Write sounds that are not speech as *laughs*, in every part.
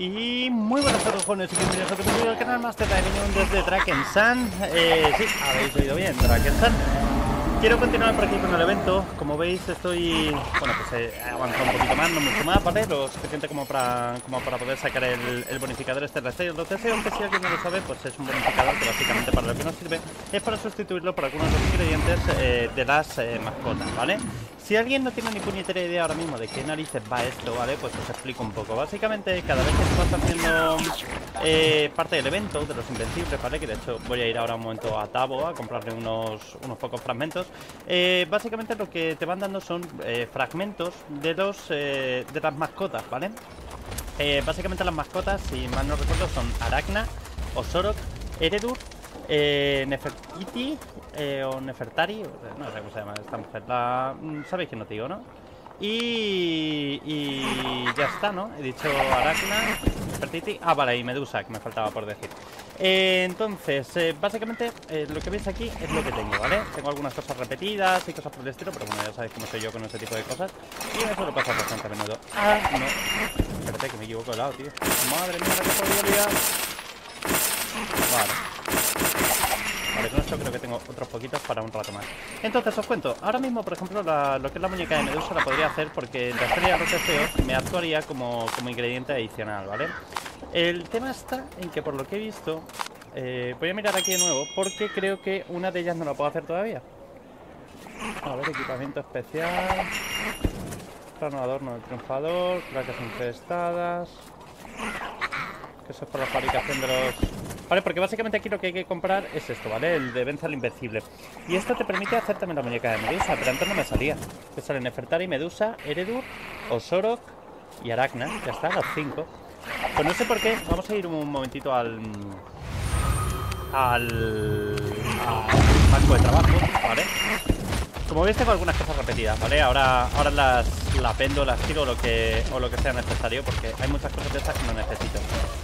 Y muy buenas tardes, jóvenes y bienvenidos a otro video del canal Master Dominion desde Drakensand. Eh, sí, habéis oído bien, Drakensand. Quiero continuar por aquí con el evento. Como veis, estoy. Bueno, pues he avanzado un poquito más, no mucho más, ¿vale? Lo suficiente como para, como para poder sacar el, bonificador este estrellas de deseo. Aunque si alguien no lo sabe, pues es un bonificador que básicamente para lo que nos sirve es para sustituirlo por algunos de los ingredientes eh, de las eh, mascotas, ¿vale? Si alguien no tiene ni puñetera idea ahora mismo de qué narices va esto, ¿vale? Pues os explico un poco. Básicamente, cada vez que estás haciendo eh, parte del evento, de los invencibles, ¿vale? Que de hecho voy a ir ahora un momento a Tabo a comprarle unos, unos pocos fragmentos. Eh, básicamente lo que te van dando son eh, fragmentos de los de las mascotas, ¿vale? Básicamente las mascotas, si mal no recuerdo, son Aracna, Osorok, Eredur, Nefertiti eh, o Nefertari, no sé cómo se llama esta mujer, la, mm, sabéis que no te digo, ¿no? Y, y ya está, ¿no? He dicho Aracna, Nefertiti, ah, vale, y Medusa, que me faltaba por decir. Eh, entonces, eh, básicamente eh, lo que veis aquí es lo que tengo, ¿vale? Tengo algunas cosas repetidas y cosas por el estilo, pero bueno, ya sabéis cómo soy yo con ese tipo de cosas. Y me suelo pasar bastante a menudo. Ah, no. Espérate, que me equivoco de lado, tío. Madre mía, la que. Vale. Vale, con esto creo que tengo otros poquitos para un rato más. Entonces os cuento, ahora mismo por ejemplo lo que es la muñeca de Medusa la podría hacer porque la estrella de los deseos me actuaría como, como ingrediente adicional, ¿vale? El tema está en que por lo que he visto, eh, voy a mirar aquí de nuevo porque creo que una de ellas no la puedo hacer todavía. A ver, equipamiento especial. Plano adorno del triunfador, placas infestadas. Que eso es para la fabricación de los... Vale, porque básicamente aquí lo que hay que comprar es esto, ¿vale? El de Vence al Invencible. Y esto te permite hacer también la muñeca de Medusa, pero antes no me salía. Te salen Nefertari, Medusa, Eredur, Osorok y Aracna. Ya está, los cinco. Pues no sé por qué. Vamos a ir un momentito al... Al... Al banco de trabajo, ¿vale? Como veis tengo algunas cosas repetidas, ¿vale? Ahora, ahora las, las vendo, las tiro o lo, que, o lo que sea necesario porque hay muchas cosas de estas que no necesito.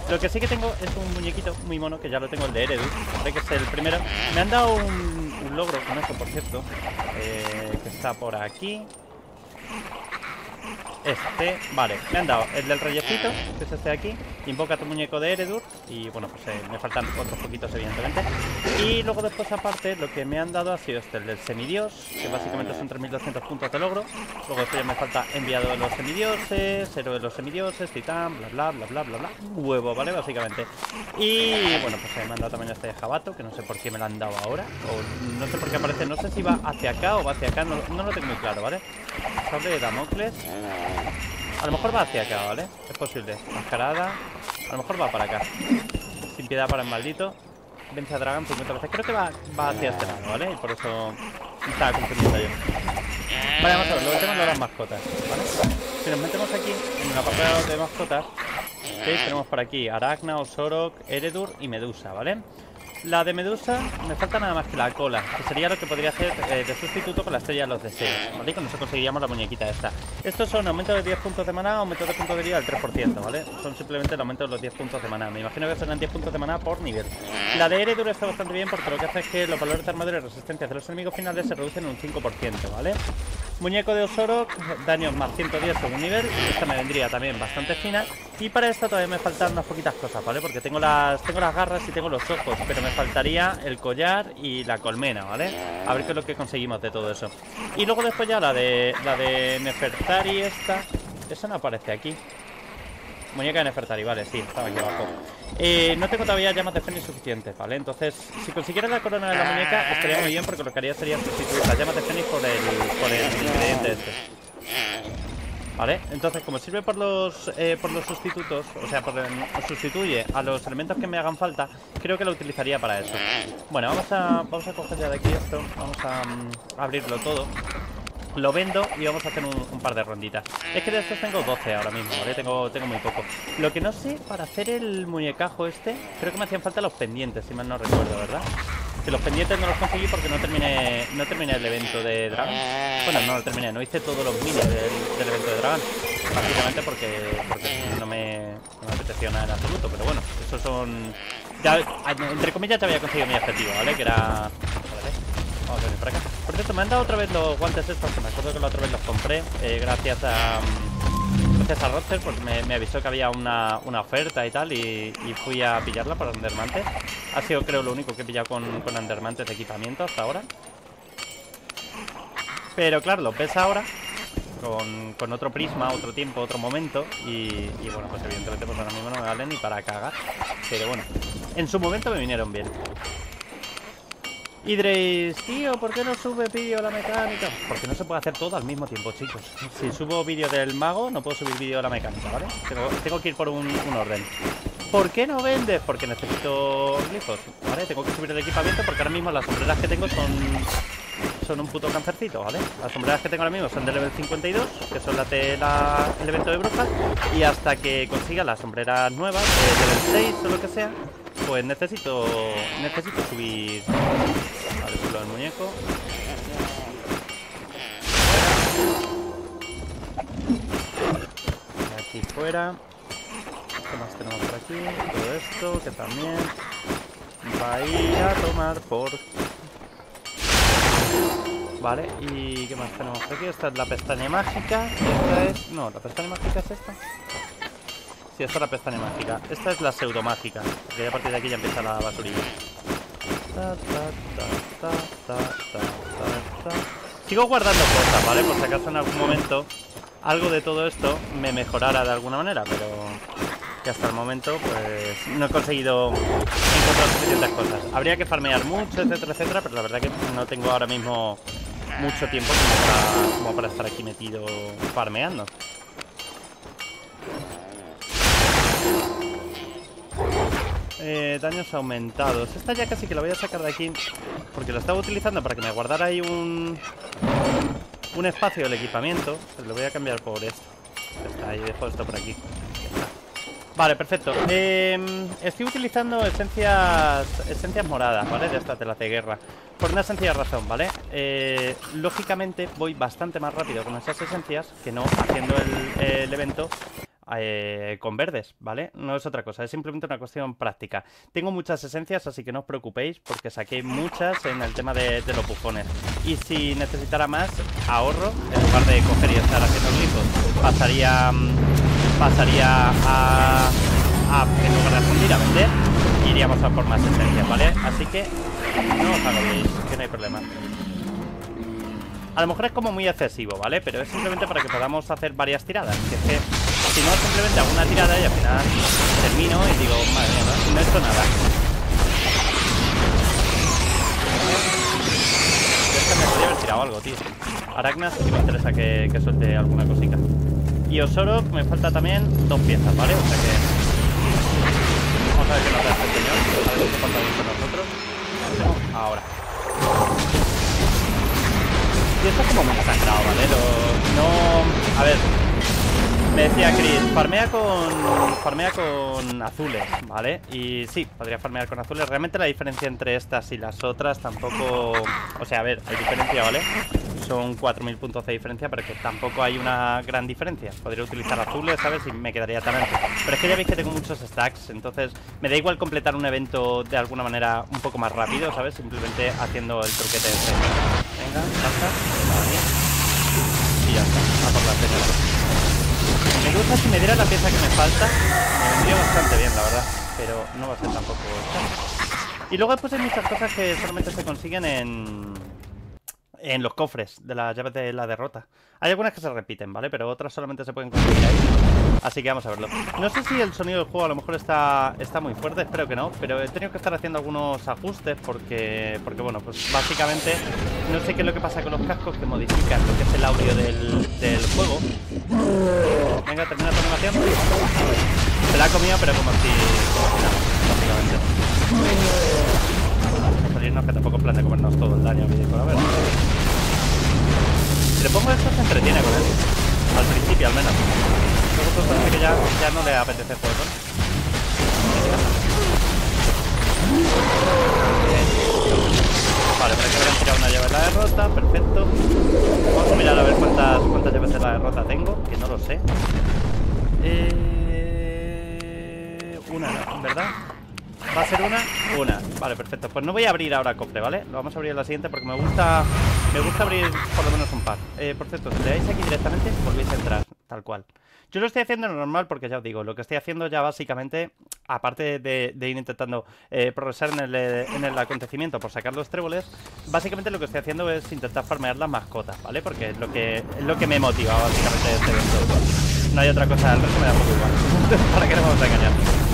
Lo que sí que tengo es un muñequito muy mono que ya lo tengo, el de Eredus, ¿vale? Que es el primero. Me han dado un, un logro con esto, por cierto, eh, que está por aquí. Este, vale, me han dado el del reyecito, que es este de aquí. Invoca tu muñeco de Eredur. Y bueno, pues eh, me faltan otros poquitos, evidentemente. Y luego después, aparte, lo que me han dado ha sido este, el del semidios, que básicamente son 3200 puntos de logro. Luego después ya me falta enviado de los semidioses, héroe de los semidioses, titán, bla bla bla bla bla bla. Huevo, ¿vale? Básicamente. Y bueno, pues eh, me han dado también este jabato, que no sé por qué me lo han dado ahora. O no sé por qué aparece, no sé si va hacia acá o va hacia acá, no, no lo tengo muy claro, ¿vale? Sable de Damocles. A lo mejor va hacia acá, ¿vale? Es posible. Mascarada. A lo mejor va para acá. Sin piedad para el maldito. Vence a Dragon 50 veces. Creo que va, va hacia este lado, ¿vale? Y por eso me estaba confundiendo yo. Vale, vamos a ver. Luego tenemos las mascotas, ¿vale? Si nos metemos aquí en el apartado de mascotas, ¿veis? Tenemos por aquí Aracna, Osorok, Eredur y Medusa, ¿vale? La de Medusa me falta nada más que la cola, que sería lo que podría hacer eh, de sustituto con la estrella de los deseos, ¿vale? Y con eso conseguiríamos la muñequita esta. Estos son aumento de 10 puntos de maná, aumento de puntos de vida del 3%, ¿vale? Son simplemente el aumento de los 10 puntos de maná. Me imagino que serán 10 puntos de maná por nivel. La de Eredur está bastante bien porque lo que hace es que los valores de armadura y resistencia de los enemigos finales se reducen un 5%, ¿vale? Muñeco de Osorok, daños más 110 según nivel. Esta me vendría también bastante fina. Y para esta todavía me faltan unas poquitas cosas, ¿vale? Porque tengo las, tengo las garras y tengo los ojos, pero me faltaría el collar y la colmena, ¿vale? A ver qué es lo que conseguimos de todo eso. Y luego después ya la de la de Nefertari esta. Esa no aparece aquí. Muñeca de Nefertari, vale, sí, estaba aquí abajo. Eh, no tengo todavía llamas de Fénix suficientes, ¿vale? Entonces, si consiguiera la corona de la muñeca, estaría muy bien porque lo que haría sería sustituir las llamas de Fénix por el, por el ingrediente este. ¿Vale? Entonces, como sirve por los, eh, por los sustitutos, o sea, por sustituye a los elementos que me hagan falta, creo que lo utilizaría para eso. Bueno, vamos a, vamos a coger ya de aquí esto, vamos a mm, abrirlo todo. Lo vendo y vamos a hacer un, par de ronditas. Es que de estos tengo 12 ahora mismo, ¿vale? Tengo, muy poco. Lo que no sé, para hacer el muñecajo este, creo que me hacían falta los pendientes, si mal no recuerdo, ¿verdad? Que los pendientes no los conseguí porque no terminé, no terminé el evento de Dragon. Bueno, no lo terminé, no hice todos los minis del, del evento de Dragon. Básicamente porque, porque no, me, no me apeteció nada en absoluto, pero bueno, esos son... Ya, entre comillas, ya había conseguido mi objetivo, ¿vale? Que era... Vamos a venir para acá. Por cierto, me han dado otra vez los guantes estos, que me acuerdo que la otra vez los compré, eh, gracias a... mm, gracias a Roster, pues me, avisó que había una, una oferta y tal, y, fui a pillarla para Endermantes. Ha sido, creo, lo único que he pillado con, con Endermantes de equipamiento hasta ahora. Pero claro, lo ves ahora con, con otro prisma, otro tiempo, otro momento y, y bueno, pues evidentemente pues ahora mismo no me valen ni para cagar. Pero bueno, en su momento me vinieron bien. Y diréis, tío, ¿por qué no sube vídeo la mecánica? Porque no se puede hacer todo al mismo tiempo, chicos. Si subo vídeo del mago, no puedo subir vídeo de la mecánica, ¿vale? Tengo, tengo que ir por un, un orden. ¿Por qué no vendes? Porque necesito glifos, ¿vale? Tengo que subir el equipamiento porque ahora mismo las sombreras que tengo son son un puto cancercito, ¿vale? Las sombreras que tengo ahora mismo son de level 52, que son las de la, el evento de brujas, y hasta que consiga las sombreras nuevas, de level 6 o lo que sea, pues necesito necesito subir... A ver, suelo el muñeco. Aquí fuera. ¿Qué más tenemos por aquí? Todo esto, que también va a ir a tomar por Vale, ¿y qué más tenemos aquí? Esta es la pestaña mágica. Esta es... No, ¿la pestaña mágica es esta? Sí, esta es la pestaña mágica. Esta es la pseudomágica. Porque ya a partir de aquí ya empieza la basurilla. Sigo guardando cosas, ¿vale? Por si acaso en algún momento algo de todo esto me mejorara de alguna manera, pero hasta el momento pues no he conseguido encontrar suficientes cosas. Habría que farmear mucho, etcétera, etcétera, pero la verdad que no tengo ahora mismo mucho tiempo como para, estar aquí metido farmeando. Eh, daños aumentados. Esta ya casi que la voy a sacar de aquí porque lo estaba utilizando para que me guardara ahí un un espacio del equipamiento. Lo voy a cambiar por esto. Está ahí, dejo esto por aquí. Vale, perfecto. Eh, estoy utilizando esencias esencias moradas, ¿vale? De estas de las de guerra. Por una sencilla razón, ¿vale? Eh, lógicamente voy bastante más rápido con esas esencias que no haciendo el, evento eh, con verdes, ¿vale? No es otra cosa, es simplemente una cuestión práctica. Tengo muchas esencias, así que no os preocupéis porque saqué muchas en el tema de, de los bufones. Y si necesitara más, ahorro, en lugar de coger y estar haciendo glifos, pasaría, mm, pasaría a, a, en lugar de fundir, a vender, iríamos a por más esencias, ¿vale? Así que no os agobiéis, que no hay problema. A lo mejor es como muy excesivo, ¿vale? Pero es simplemente para que podamos hacer varias tiradas. Que es que si no, simplemente hago una tirada y al final termino y digo, madre mía, no, no he hecho nada. Es que me podría haber tirado algo, tío. Aracnas sí me interesa que, que suelte alguna cosita. Y Osoro me falta también dos piezas, ¿vale? O sea que... Vamos a ver qué nos da este señor. A ver si se porta bien con nosotros. Ahora. Y esto es como muy sangrado, ¿vale? No... A ver, me decía Chris, farmea con. Farmea con azules, ¿vale? Y sí, podría farmear con azules. Realmente la diferencia entre estas y las otras tampoco. O sea, a ver, hay diferencia, ¿vale? Son 4.000 puntos de diferencia, pero que tampoco hay una gran diferencia. Podría utilizar azules, ¿sabes? Y me quedaría tan alto. Pero es que ya veis que tengo muchos stacks, entonces me da igual completar un evento de alguna manera un poco más rápido, ¿sabes? Simplemente haciendo el truquete este. Venga, basta. Y ya está, a por la señora. Me gusta si me diera la pieza que me falta. Me vendría bastante bien, la verdad. Pero no va a ser tampoco... Y luego después hay muchas cosas que solamente se consiguen en... En los cofres de las llaves de la derrota. Hay algunas que se repiten, ¿vale? Pero otras solamente se pueden conseguir ahí. Así que vamos a verlo. No sé si el sonido del juego a lo mejor está, está muy fuerte, espero que no. Pero he tenido que estar haciendo algunos ajustes porque, porque, bueno, pues básicamente no sé qué es lo que pasa con los cascos que modifican lo que es el audio del, del juego. Venga, termina tu animación. Se la ha comido, pero como si, como si nada, básicamente. Salirnos que tampoco es plan comernos todo el daño a ver. Si le pongo esto se entretiene con él. Al principio al menos. Luego pues parece que ya, ya no le apetece el juego. Vale, por aquí habrán tirado una llave de la derrota, perfecto. Vamos a mirar a ver cuántas, cuántas llaves de la derrota tengo, que no lo sé. Eh... Una, ¿verdad? ¿Va a ser una? Una. Vale, perfecto. Pues no voy a abrir ahora el cofre, ¿vale? Lo vamos a abrir en la siguiente porque me gusta me gusta abrir por lo menos un par. Eh, por cierto, si le dais aquí directamente, volvéis a entrar, tal cual. Yo lo estoy haciendo normal porque ya os digo, lo que estoy haciendo ya básicamente, aparte de, ir intentando eh, progresar en el, acontecimiento por sacar los tréboles, básicamente lo que estoy haciendo es intentar farmear las mascotas, ¿vale? Porque es lo que, lo que me motiva básicamente este evento. No hay otra cosa, el resto me da poco igual. *laughs* ¿Para qué nos vamos a engañar?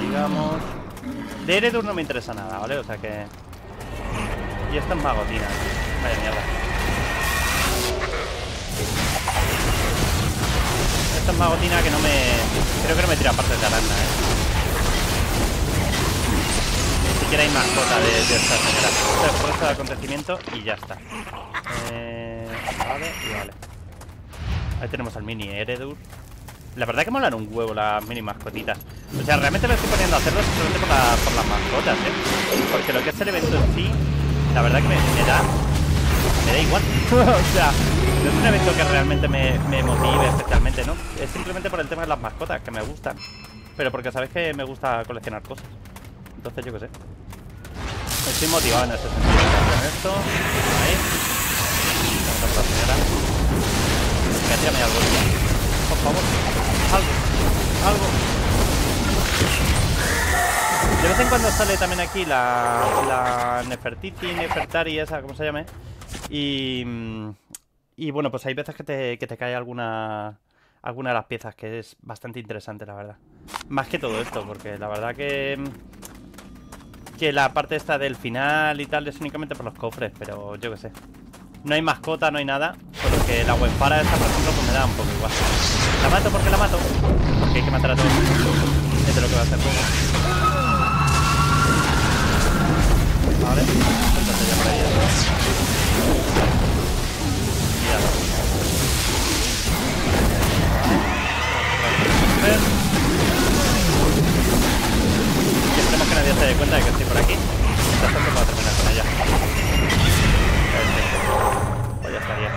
Sigamos. De Eredur no me interesa nada, ¿vale? O sea que... Y esta es magotina. Vaya mierda. Esta es magotina que no me... Creo que no me tira partes de aranda, ¿eh? Ni siquiera hay mascota de, de esta señora. Esto es esto de acontecimiento y ya está. Eh, vale, y vale. Ahí tenemos al mini Eredur. La verdad que molan un huevo las mini mascotitas. O sea, realmente me estoy poniendo a hacerlo simplemente por, por las mascotas, ¿eh? Porque lo que es el evento en sí la verdad que me, da me da igual. *laughs* o sea, no es un evento que realmente me, me, motive especialmente, ¿no? Es simplemente por el tema de las mascotas, que me gustan. Pero porque sabes que me gusta coleccionar cosas. Entonces yo qué sé. Estoy motivado en ese sentido. Con esto. Ahí. Cuando sale también aquí la, la Nefertiti, Nefertari, esa, como se llame. Y, y bueno, pues hay veces que te, que te cae alguna, alguna de las piezas, que es bastante interesante, la verdad. Más que todo esto, porque la verdad que... Que la parte esta del final y tal es únicamente por los cofres, pero yo qué sé. No hay mascota, no hay nada. Solo que la para esta, por ejemplo, pues me da un poco igual. ¿La mato porque la mato? Porque hay que matar a todos. Este es lo que va a hacer poco. Vale, ya por ahí Y esperemos que nadie se dé cuenta de que estoy por aquí. Mientras tanto puedo terminar con ella. Perfecto. Pues ya estaría.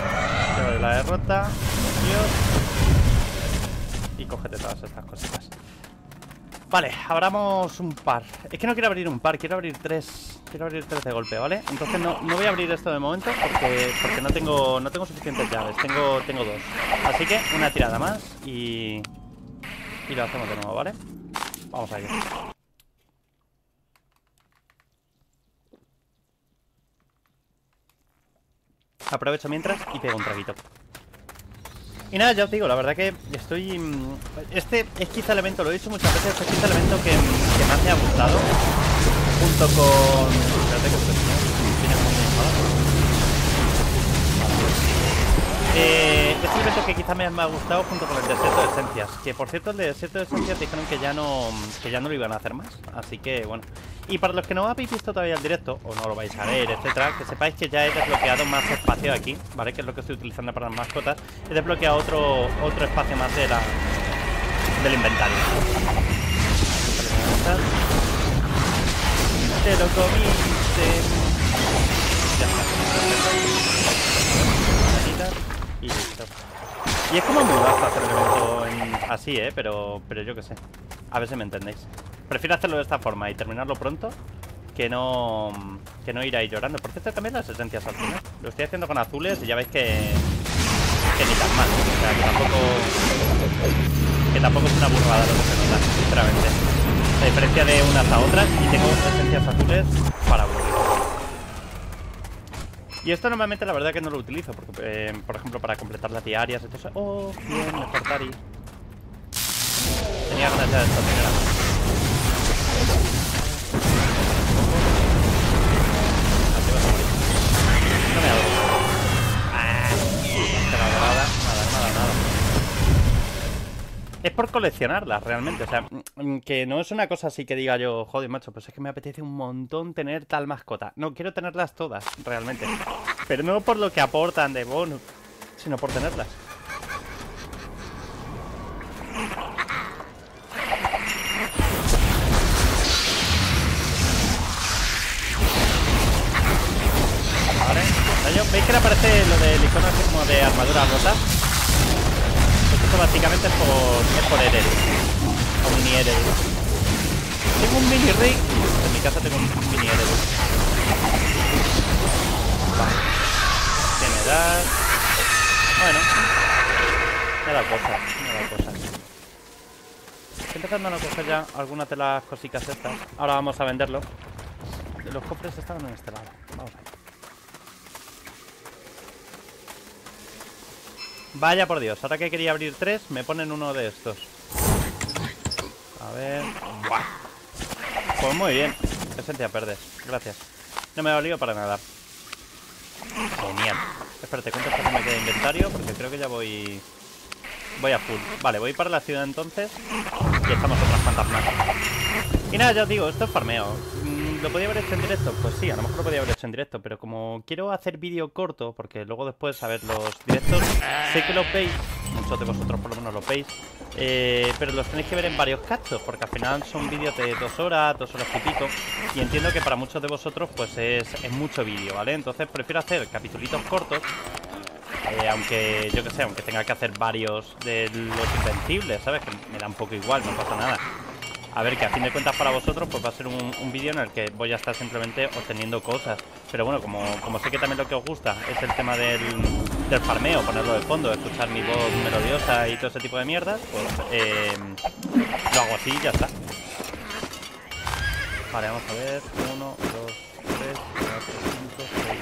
Llevo la derrota. Dios. Y cógete todas estas cositas. Vale, abramos un par Es que no quiero abrir un par, quiero abrir tres Quiero abrir tres de golpe, ¿vale? Entonces no, no voy a abrir esto de momento Porque, porque no tengo no tengo suficientes llaves Tengo, tengo dos Así que una tirada más y... Y lo hacemos de nuevo, ¿vale? Vamos a ir Aprovecho mientras y pego un traguito y nada, ya os digo, la verdad que estoy... Mm, este es quizá el evento, lo he dicho muchas veces, este es quizá el evento que, que más me ha gustado. Junto con... Espérate que eh, es el evento que quizá me ha gustado junto con el desierto de esencias. Que por cierto, el desierto de esencias dijeron que ya no que ya no lo iban a hacer más. Así que bueno. Y para los que no habéis visto todavía el directo, o no lo vais a ver, etcétera, que sepáis que ya he desbloqueado más espacio aquí, ¿vale? Que es lo que estoy utilizando para las mascotas. He desbloqueado otro, otro espacio más de la, del inventario. Te lo comiste. Ya. Y listo. Y es como muy bajo hacer el evento así, ¿eh? Pero, pero yo qué sé. A ver si me entendéis. Prefiero hacerlo de esta forma y terminarlo pronto que no que no ir ahí llorando. Por cierto, también las esencias al final. Lo estoy haciendo con azules y ya veis que, que ni tan mal. O sea, que tampoco que tampoco es una burrada lo que se nota, sinceramente. A diferencia de unas a otras y tengo esencias azules para aburrir. Y esto normalmente la verdad que no lo utilizo, porque, eh, por ejemplo, para completar las diarias, entonces... ¡Oh, bien, Nefertari! Tenía ganas de esta señora. Es por coleccionarlas realmente, o sea, mm, que no es una cosa así que diga yo, joder, macho, pues es que me apetece un montón tener tal mascota. No, quiero tenerlas todas, realmente. Pero no por lo que aportan de bonus, sino por tenerlas. Vale, ¿veis que le aparece lo del icono así como de armadura rota? Esto básicamente es por, es por mini Eredus. Tengo un mini Rick. En mi casa tengo un mini Eredus. Vale. Tiene edad. Bueno. Me da cosas, me da cosas. Estoy empezando a coger ya algunas de las cositas estas. Ahora vamos a venderlo. Los cofres estaban en este lado. Vamos a ver. Vaya por Dios, ahora que quería abrir tres, me ponen uno de estos. A ver. Pues muy bien. Esencia perdes. Gracias. No me ha valido para nada. Genial. Espérate, ¿cuánto espacio me queda inventario? Porque creo que ya voy... Voy a full. Vale, voy para la ciudad entonces. Y estamos otras cuantas más. Y nada, ya os digo, esto es farmeo. ¿Lo podía haber hecho en directo? Pues sí, a lo mejor lo podía haber hecho en directo, pero como quiero hacer vídeo corto, porque luego después, a ver, los directos, sé que los veis, muchos de vosotros por lo menos los veis, eh, pero los tenéis que ver en varios cachos, porque al final son vídeos de dos horas, dos horas y pico, y entiendo que para muchos de vosotros pues es, es mucho vídeo, ¿vale? Entonces prefiero hacer capitulitos cortos, eh, aunque yo que sé, aunque tenga que hacer varios de los invencibles, ¿sabes? Que me da un poco igual, no pasa nada. A ver, que a fin de cuentas para vosotros pues va a ser un, un vídeo en el que voy a estar simplemente obteniendo cosas. Pero bueno, como, como sé que también lo que os gusta es el tema del, del farmeo, ponerlo de fondo, escuchar mi voz melodiosa y todo ese tipo de mierdas, pues eh, lo hago así y ya está. Vale, vamos a ver. 1, 2, 3, 4, 5, 6,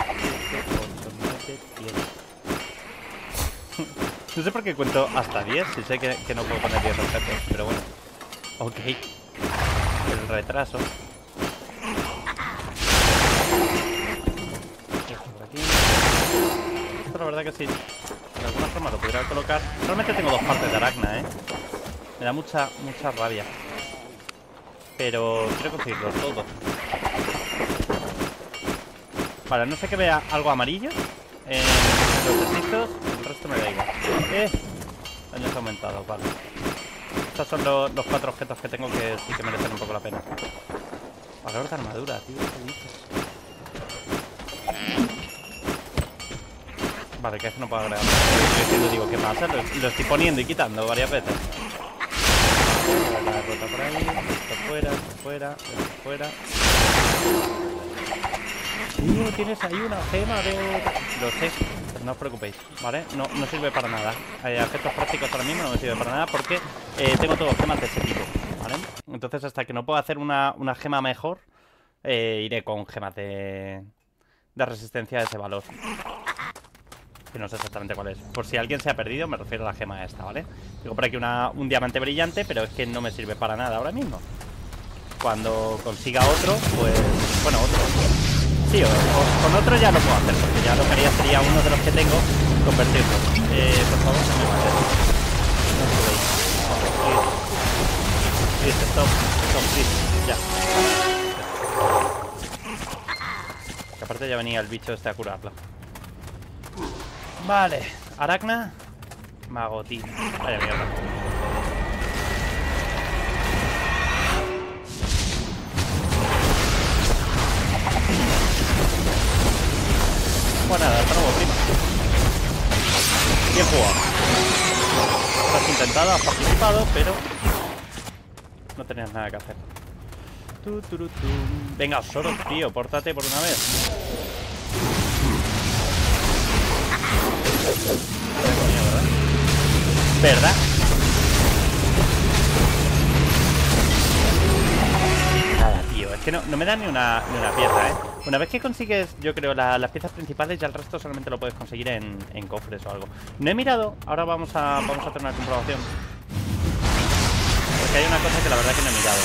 7, 8, 9, 10. No sé por qué cuento hasta 10, si sé que, que no puedo poner 10 objetos, pero bueno. Ok. El retraso. Esto la verdad que sí. De alguna forma lo podría colocar. Realmente tengo dos partes de aracna, ¿eh? Me da mucha, mucha rabia. Pero quiero conseguirlo todo. Vale, no sé que vea algo amarillo. En los hechizos, el resto me da igual. Eh, daños aumentados, vale. Estos son lo- los cuatro objetos que tengo que merecen un poco la pena. Valor de armadura, tío, ¿qué dices? Vale, que es que no puedo agregar. Diciendo, digo, ¿qué pasa? Lo, lo estoy poniendo y quitando varias veces. La derrota por ahí, esto fuera, esto fuera, esto fuera. Tío, tienes ahí una gema de... Lo sé, no os preocupéis, ¿vale? No, no sirve para nada. Hay efectos prácticos ahora mismo no me sirve para nada porque eh, tengo todos gemas de ese tipo, ¿vale? Entonces hasta que no pueda hacer una, una gema mejor, eh, iré con gemas de, de resistencia de ese valor. Que no sé exactamente cuál es. Por si alguien se ha perdido, me refiero a la gema esta, ¿vale? Tengo por aquí una- un diamante brillante, pero es que no me sirve para nada ahora mismo. Cuando consiga otro, pues... Bueno, otro. Sí, con otro ya lo puedo hacer, porque ya lo que haría sería uno de los que tengo, convertirlo. Eh, por favor, no me mates. Stop. Stop. Ya. Que aparte ya venía el bicho este a curarlo. Vale. Aracna. Magotín. Vaya mierda. Pues nada, hasta luego, prima. Bien jugado. Has intentado, has participado, pero no tenías nada que hacer. Tu. Venga, Soros, tío, pórtate por una vez. ¿Verdad? Nada, tío, es que no, no me da ni una, ni una pieza, ¿eh? Una vez que consigues, yo creo, la- las piezas principales, ya el resto solamente lo puedes conseguir en, en cofres o algo. No he mirado, ahora vamos a, vamos a hacer una comprobación. Porque hay una cosa que la verdad que no he mirado.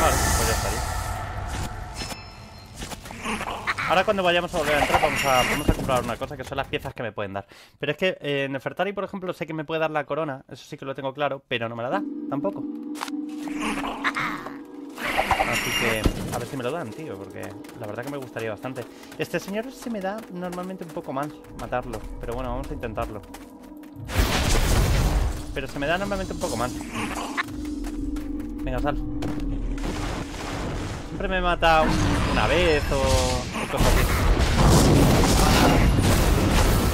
Vale, pues ya estaría. Ahora cuando vayamos a volver a entrar vamos a, vamos a comprobar una cosa que son las piezas que me pueden dar. Pero es que eh, en Nefertari, por ejemplo, sé que me puede dar la corona, eso sí que lo tengo claro, pero no me la da, tampoco. Así que a ver si me lo dan, tío, porque la verdad que me gustaría bastante. Este señor se me da normalmente un poco mal matarlo, pero bueno, vamos a intentarlo. Pero se me da normalmente un poco mal. Venga, sal. Siempre me mata un- una vez o.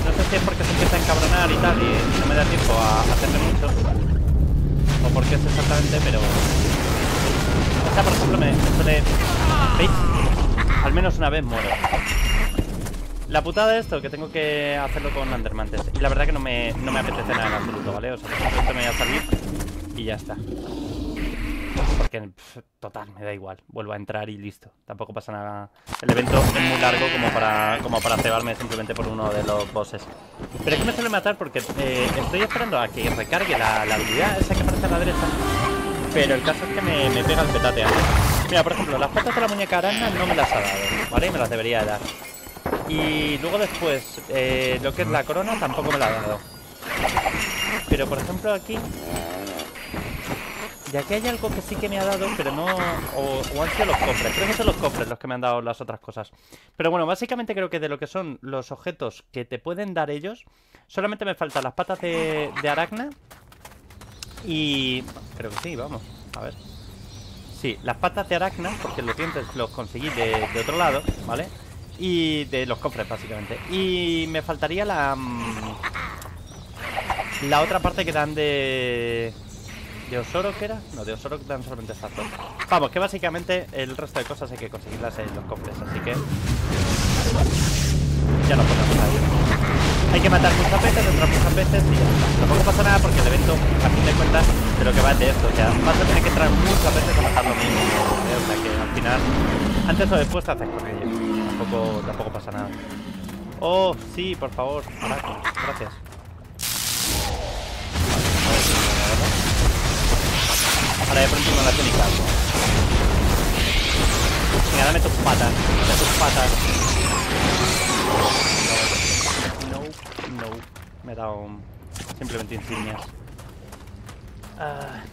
No sé si es porque se empieza a encabronar y tal y no me da tiempo a hacerle mucho. o por qué es exactamente, pero... O sea, por ejemplo, me, suele... ¿Veis? Al menos una vez muero. La putada de esto, que tengo que hacerlo con Landermantes. Y la verdad que no me, no me apetece nada en absoluto, ¿vale? O sea, simplemente me voy a salir y ya está. Porque, total, me da igual. Vuelvo a entrar y listo. Tampoco pasa nada. El evento es muy largo como para, como para cebarme simplemente por uno de los bosses. Pero es que me suele matar porque eh, estoy esperando a que recargue la habilidad esa que aparece a la derecha. Pero el caso es que me, me pega el petate. Mira, por ejemplo, las patas de la muñeca arana no me las ha dado, ¿vale? Me las debería dar. Y luego después, eh, lo que es la corona tampoco me la ha dado. Pero por ejemplo aquí... Y aquí hay algo que sí que me ha dado, pero no... O, o han sido los cofres. Creo que son los cofres los que me han dado las otras cosas. Pero bueno, básicamente creo que de lo que son los objetos que te pueden dar ellos, solamente me faltan las patas de, de aracna. Y... Creo que sí, vamos. A ver. Sí, las patas de aracna, porque los dientes los conseguí de, de otro lado, ¿vale? Y de los cofres, básicamente. Y me faltaría la... mm, La otra parte que dan de... ¿De Osoro que era? No, de Osoro dan solamente estas dos. Vamos, que básicamente el resto de cosas hay que conseguirlas en los cofres, así que... Ya nos ponemos a ello. Hay que matar muchas veces, entrar muchas veces y. Tampoco pasa nada porque el evento, a fin de cuentas, de lo que va es de esto. O sea, vas a tener que entrar muchas veces a matar lo mismo. ¿eh? O sea que al final, antes o después te haces con ello. Tampoco, tampoco pasa nada. Oh, sí, por favor. Gracias. Ahora de pronto no la tiene caso. Venga, dame tus patas. Dame tus patas. Me he dado simplemente insignias. Ah,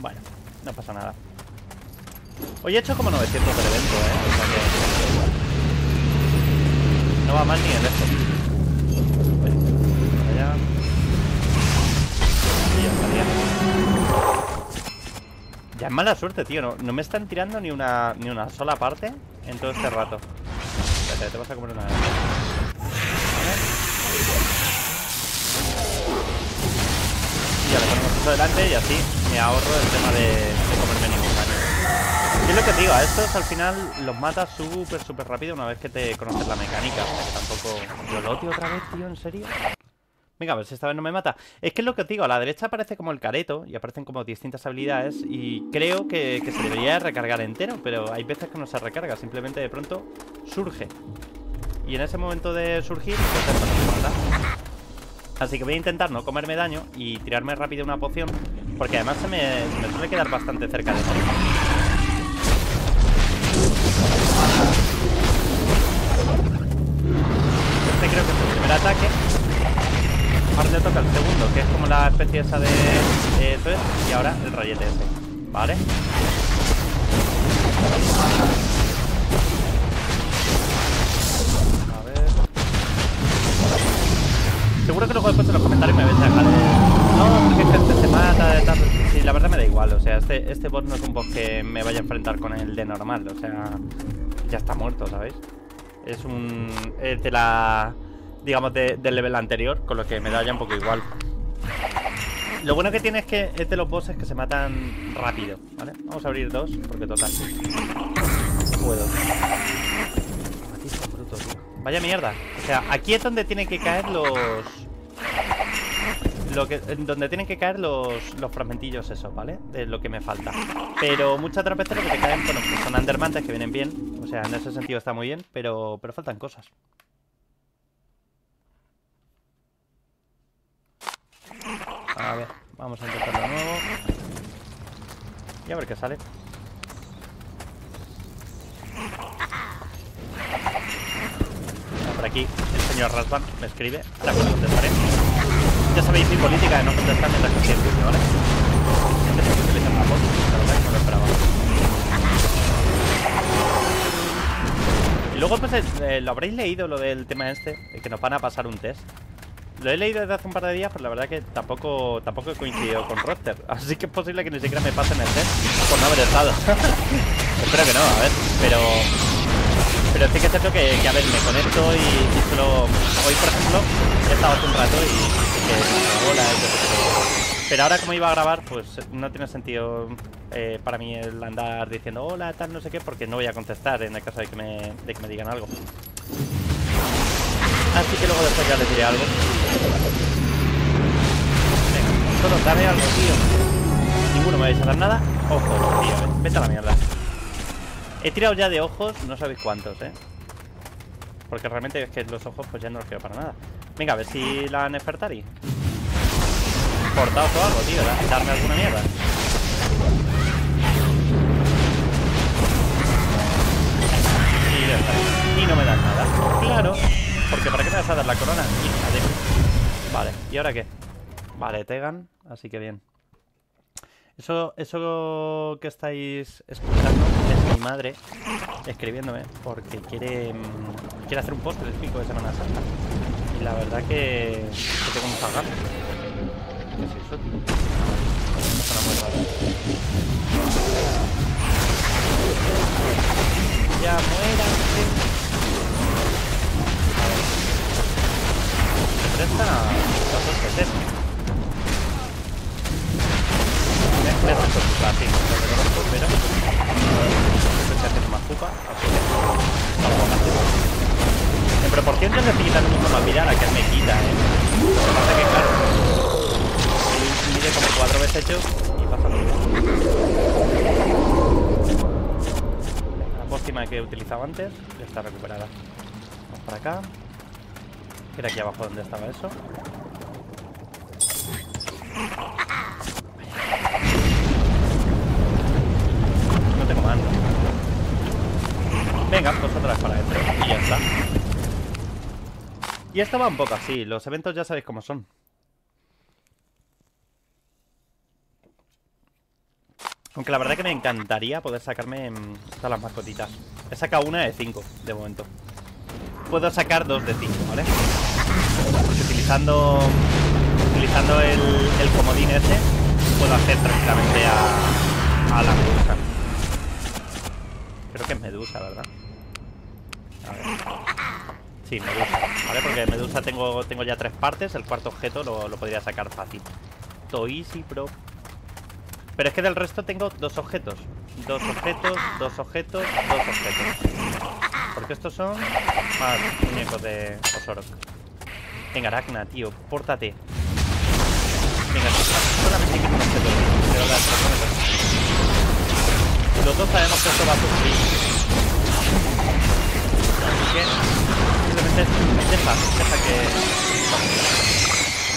bueno, no pasa nada. Hoy he hecho como 900 del evento, ¿eh? No va mal ni en esto. Allá. Y. Ya es mala suerte, tío. No, no me están tirando ni una, ni una sola parte en todo este rato. Espérate, te vas a comer una Ya le ponemos eso delante y así me ahorro el tema de, de comerme ningún daño. Y es lo que te digo, a estos al final los matas súper, súper rápido una vez que te conoces la mecánica. O sea que tampoco... ¿Yo lo otra vez, tío? ¿En serio? Venga, a ver si esta vez no me mata. Es que es lo que os digo, a la derecha aparece como el careto y aparecen como distintas habilidades y creo que, que se debería recargar entero, pero hay veces que no se recarga, simplemente de pronto surge. Y en ese momento de surgir, pues esto no me mata. Así que voy a intentar no comerme daño y tirarme rápido una poción, porque además se me, suele quedar bastante cerca de morir. Este creo que es el primer ataque. Ahora te toca el segundo, que es como la especie esa de... Eso es. Y ahora el rayete ese. ¿Vale? Seguro que luego después en los comentarios me vais a dejar de... No, porque es que este se mata, de tal... Sí, la verdad me da igual, o sea, este, este boss no es un boss que me vaya a enfrentar con el de normal, o sea... Ya está muerto, ¿sabéis? Es un... Es de la digamos, de- del level anterior, con lo que me da ya un poco igual. Lo bueno que tiene es que es de los bosses que se matan rápido, ¿vale? Vamos a abrir dos, porque total. Puedo. Vaya mierda. O sea, aquí es donde tienen que caer los... Donde tienen que caer los, los fragmentillos esos, ¿vale? De lo que me falta. Pero muchas otras veces lo que te caen, bueno, pues son undermantes que vienen bien. O sea, en ese sentido está muy bien, pero, pero faltan cosas. A ver, vamos a intentarlo de nuevo. Y a ver qué sale. Por aquí el señor Rasban me escribe, que contestaré. Ya sabéis mi política de no contestar mientras que estoy en ¿vale? Es el que una voz, la verdad no lo esperaba. Y luego pues eh, lo habréis leído lo del tema este, de que nos van a pasar un test. Lo he leído desde hace un par de días, pero la verdad que tampoco tampoco he coincidido con Roster. *laughs* Así que es posible que ni siquiera me pasen el test por no haber estado. *laughs* Espero que no, a ver. Pero pero sí que es cierto que, a ver, me conecto y, y solo... Hoy, por ejemplo, he estado hace un rato y, y que hola. Pero ahora como iba a grabar, pues no tiene sentido eh, para mí el andar diciendo hola, tal, no sé qué, porque no voy a contestar en el caso de que me, de que me digan algo. Así que luego después ya les diré algo. Venga, solo dame algo, tío. Ninguno me vais a dar nada. Ojo, tío, vete a la mierda. He tirado ya de ojos, no sabéis cuántos, ¿eh? Porque realmente es que los ojos pues ya no los quiero para nada. Venga, a ver si la Nefertari. Cortaos o algo, tío. Darme alguna mierda. Y ya está. Y no me das nada. Claro. Porque ¿para qué me vas a dar la corona? Hija de... Vale, ¿y ahora qué? Vale, Tegan. Así que bien. Eso, eso que estáis escuchando es mi madre escribiéndome porque quiere, mm, quiere hacer un post del pico de Semana Santa. Y la verdad que, que tengo muchas ganas. ¿Qué es eso, tío? Ya muéranse. Se presta a dos me, hace pupa, sí, lo reconozco, pero se hace más pupa, así que a hacerlo. En proporción yo le estoy quitando mucho más vida a la que él me quita, eh. Lo que pasa que claro, él mide como cuatro veces hecho y pasa lo mismo. La pócima que he utilizado antes ya está recuperada. Vamos para acá. Era aquí abajo donde estaba eso. Venga, pues otra vez para adentro. Y ya está. Y esto va un poco así. Los eventos ya sabéis cómo son. Aunque la verdad que me encantaría poder sacarme mm, todas las mascotitas. He sacado una de 5, de momento. Puedo sacar dos de 5, ¿vale? Porque utilizando utilizando el, el comodín ese, puedo hacer tranquilamente a, a la medusa. Creo que es medusa, ¿verdad? A ver. Sí, medusa, ¿vale? Porque medusa tengo, tengo ya tres partes, el cuarto objeto lo, lo podría sacar fácil. Easy, bro. Pero es que del resto tengo dos objetos. Dos objetos, dos objetos, dos objetos. Porque estos son más muñecos de Osorok. Venga, Aracna, tío, pórtate. Venga, solamente un objeto. Pero da, los dos sabemos que esto va a sufrir. Así que simplemente deja, deja que.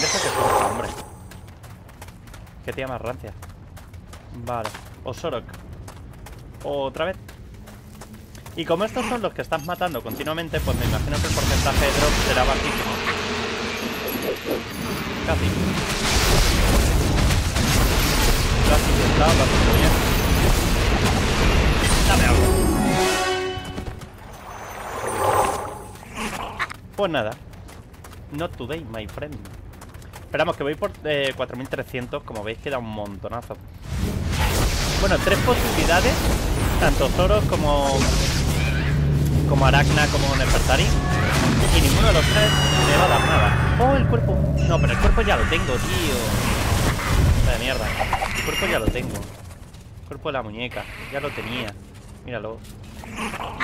Deja que sufra, hombre. Que tía más rancia. Vale. Osorok. Otra vez. Y como estos son los que estás matando continuamente, pues me imagino que el porcentaje de drop será bajísimo. Casi. Casi está bastante bien. Dame algo. Pues nada. Not today, my friend. Esperamos que voy por eh, 4300. Como veis, queda un montonazo. Bueno, tres posibilidades. Tanto Zoros como. Como Aracna, como Nefertari. Y ninguno de los tres me va a dar nada. Oh, el cuerpo. No, pero el cuerpo ya lo tengo, tío. De mierda. El cuerpo ya lo tengo. Cuerpo de la muñeca. Ya lo tenía. Míralo.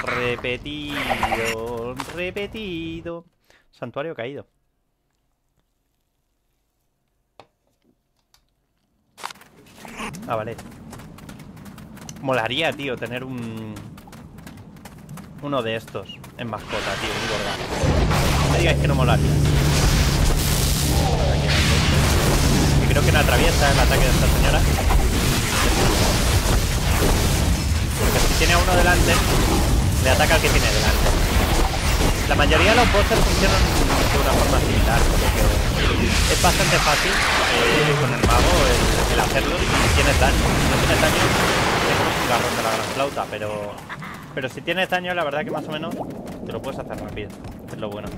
Repetido, repetido. Santuario caído. Ah, vale. Molaría, tío, tener un... Uno de estos en mascota, tío, gorda. No me digáis que no molaría. Creo que no atraviesa el ataque de esta señora. Tiene a uno delante, le ataca al que tiene delante. La mayoría de los bosses funcionan de una forma similar, es bastante fácil eh, con el mago el, hacerlo si tienes daño. Si no tienes daño, es un garrón de la gran flauta, pero, pero si tienes daño, la verdad que más o menos te lo puedes hacer rápido. Es lo bueno.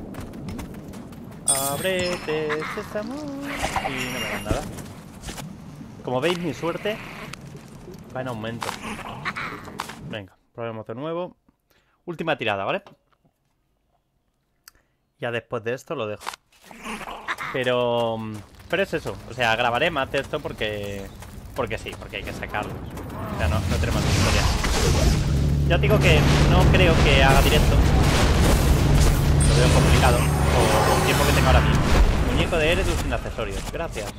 Abrete, sésamo. Y no me dan nada. Como veis, mi suerte va en aumento. Venga, probemos de nuevo. Última tirada, ¿vale? Ya después de esto lo dejo. Pero... Mm, Pero es eso, o sea, grabaré más de esto porque... Porque sí, porque hay que sacarlos. O sea, no, no tenemos historia. Ya digo que no creo que haga directo. Lo veo complicado. Por el tiempo que tengo ahora mismo. Muñeco de Eredus sin accesorios. Gracias.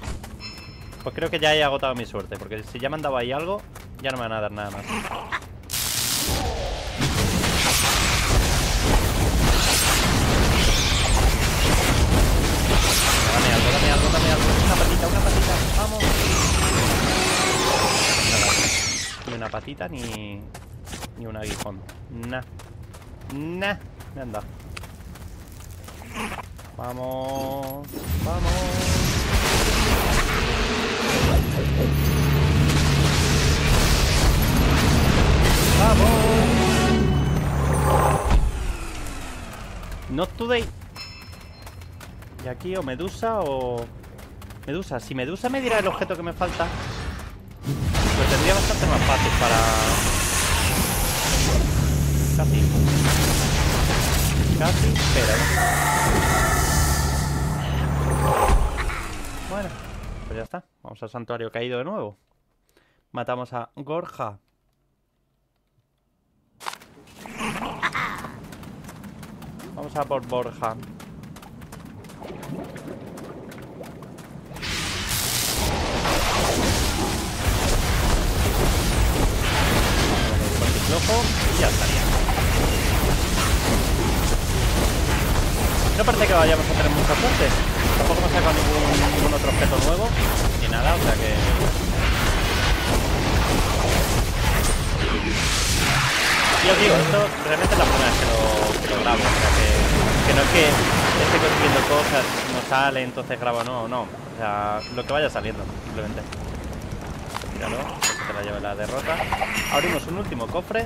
Pues creo que ya he agotado mi suerte. Porque si ya me han dado ahí algo, ya no me van a dar nada más. Una patita. Vamos. Ni una patita ni. Ni un aguijón. Nah. Nah. Me han dado. Vamos. Vamos. Vamos. Not today. Y aquí o Medusa o... Medusa, si Medusa me dirá el objeto que me falta Pues tendría bastante más fácil para... Casi. Casi, pero Bueno, pues ya está. Vamos al santuario caído de nuevo. Matamos a Gorja. Vamos a por Borja Flojo y ya estaría. No parece que vayamos a tener mucha suerte. Tampoco ha sacado ningún, otro objeto nuevo. Ni nada, o sea que... Y os digo, esto realmente es la primera vez que lo, que lo grabo. O sea que, que no es que esté consiguiendo cosas, no sale, entonces grabo, no, no. O sea, lo que vaya saliendo, simplemente. Míralo, la lleva la derrota. Abrimos un último cofre.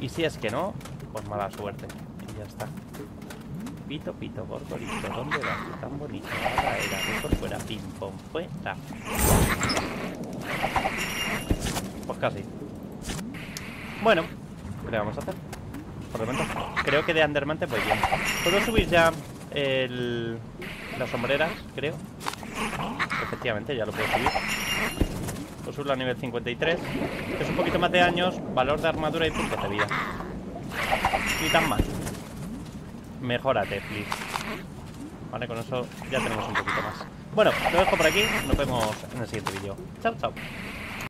Y si es que no, pues mala suerte. Y ya está. Pito, pito, gorgorito, ¿dónde vas? Tan bonito. Era, por fuera, pim, pom, fuera. Pues casi. Bueno, ¿qué le vamos a hacer? Por el momento, creo que de Undermante voy bien. ¿Puedo subir ya el... las sombreras? Creo. Efectivamente, ya lo puedo subir. Puedo subirlo a nivel 53. Que es un poquito más de años, valor de armadura y puntos de vida. Ni tan mal. Mejórate, please. Vale, con eso ya tenemos un poquito más. Bueno, lo dejo por aquí. Nos vemos en el siguiente vídeo. Chao, chao.